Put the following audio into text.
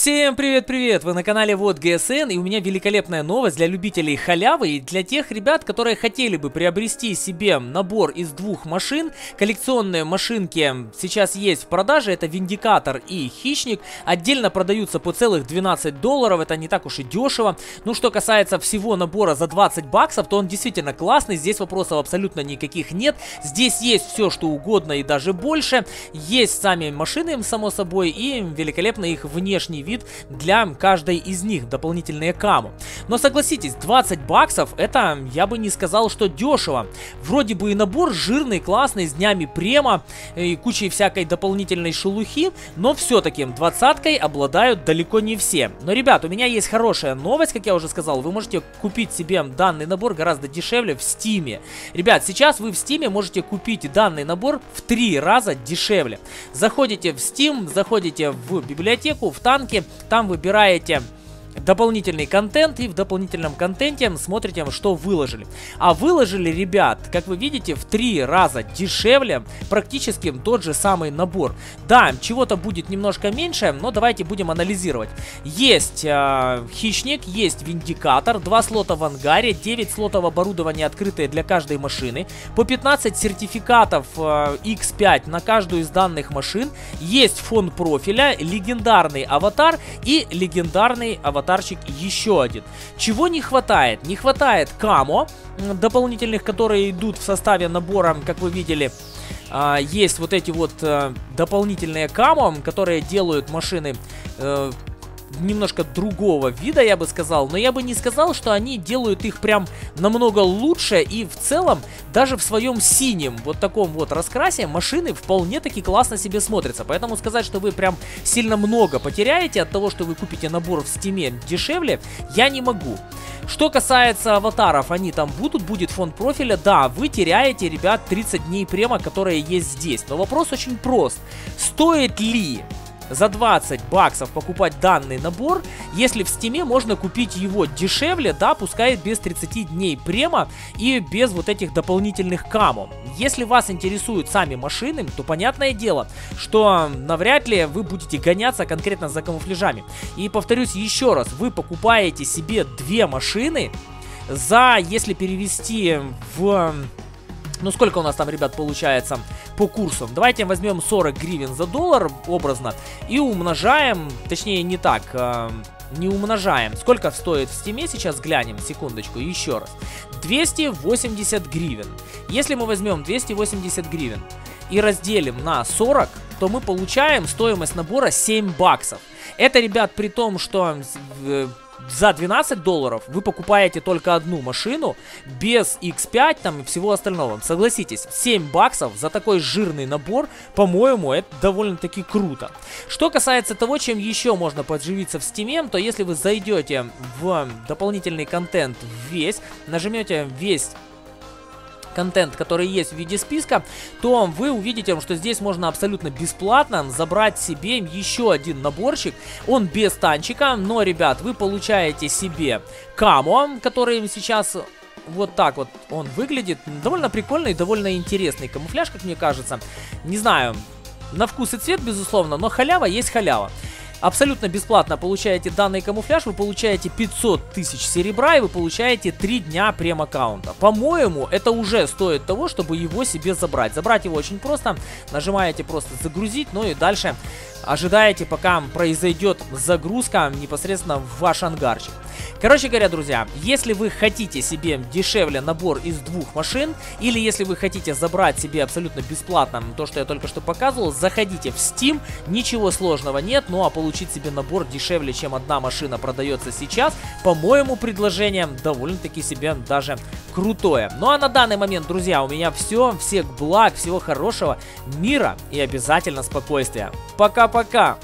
Всем привет-привет! Вы на канале Вот ГСН, и у меня великолепная новость для любителей халявы и для тех ребят, которые хотели бы приобрести себе набор из двух машин. Коллекционные машинки сейчас есть в продаже, это Виндикатор и Хищник. Отдельно продаются по целых 12 долларов, это не так уж и дешево. Ну, что касается всего набора за 20 баксов, то он действительно классный, здесь вопросов абсолютно никаких нет. Здесь есть все, что угодно и даже больше. Есть сами машины, само собой, и великолепно их внешний вид для каждой из них, дополнительные каму. Но согласитесь, 20 баксов, это я бы не сказал, что дешево. Вроде бы и набор жирный, классный, с днями према и кучей всякой дополнительной шелухи, но все-таки двадцаткой обладают далеко не все. Но, ребят, у меня есть хорошая новость, как я уже сказал, вы можете купить себе данный набор гораздо дешевле в Стиме. Ребят, сейчас вы в Стиме можете купить данный набор в три раза дешевле. Заходите в Steam, заходите в библиотеку, в танки, там выбираете дополнительный контент и в дополнительном контенте смотрите, что выложили. А выложили, ребят, как вы видите, в три раза дешевле, практически тот же самый набор. Да, чего-то будет немножко меньше, но давайте будем анализировать. Есть э, хищник, есть виндикатор, два слота в ангаре, 9 слотов оборудования открытые для каждой машины, по 15 сертификатов э, X5 на каждую из данных машин, есть фон профиля, легендарный аватар и легендарный аватар аватарчик еще один. Чего не хватает? Не хватает камо дополнительных, которые идут в составе набора, как вы видели. А, есть вот эти вот а, дополнительные камо, которые делают машины а, немножко другого вида, я бы сказал, но я бы не сказал, что они делают их прям намного лучше, и в целом, даже в своем синем, вот таком вот раскрасе, машины вполне таки классно себе смотрятся, поэтому сказать, что вы прям сильно много потеряете от того, что вы купите набор в стиме дешевле, я не могу. Что касается аватаров, они там будут, будет фон профиля, да, вы теряете, ребят, 30 дней према, которые есть здесь, но вопрос очень прост. Стоит ли за 20 баксов покупать данный набор, если в стиме можно купить его дешевле, да, пускай без 30 дней према и без вот этих дополнительных камо. Если вас интересуют сами машины, то понятное дело, что навряд ли вы будете гоняться конкретно за камуфляжами. И повторюсь еще раз, вы покупаете себе две машины за, если перевести в ну, сколько у нас там, ребят, получается по курсу? Давайте возьмем 40 гривен за доллар, образно, и умножаем, точнее, не так, э, не умножаем. Сколько стоит в стиме, сейчас глянем, секундочку, еще раз. 280 гривен. Если мы возьмем 280 гривен и разделим на 40, то мы получаем стоимость набора 7 баксов. Это, ребят, при том, что э, за 12 долларов вы покупаете только одну машину без X5 там и всего остального. Согласитесь, 7 баксов за такой жирный набор, по-моему, это довольно-таки круто. Что касается того, чем еще можно подживиться в Steam, то если вы зайдете в дополнительный контент весь, нажмете весь контент, который есть в виде списка, то вы увидите, что здесь можно абсолютно бесплатно забрать себе еще один наборчик. Он без танчика, но, ребят, вы получаете себе камо, который сейчас вот так вот он выглядит. Довольно прикольный, довольно интересный камуфляж, как мне кажется. Не знаю, на вкус и цвет, безусловно, но халява есть халява абсолютно бесплатно получаете данный камуфляж, вы получаете 500 тысяч серебра и вы получаете 3 дня прем-аккаунта. По-моему, это уже стоит того, чтобы его себе забрать. Забрать его очень просто, нажимаете просто загрузить, ну и дальше ожидаете, пока произойдет загрузка непосредственно в ваш ангарчик. Короче говоря, друзья, если вы хотите себе дешевле набор из двух машин, или если вы хотите забрать себе абсолютно бесплатно то, что я только что показывал, заходите в Steam, ничего сложного нет, ну а получить себе набор дешевле, чем одна машина продается сейчас, по моему предложение довольно-таки себе даже крутое. Ну а на данный момент, друзья, у меня все. Всех благ, всего хорошего, мира и обязательно спокойствия. Пока-пока!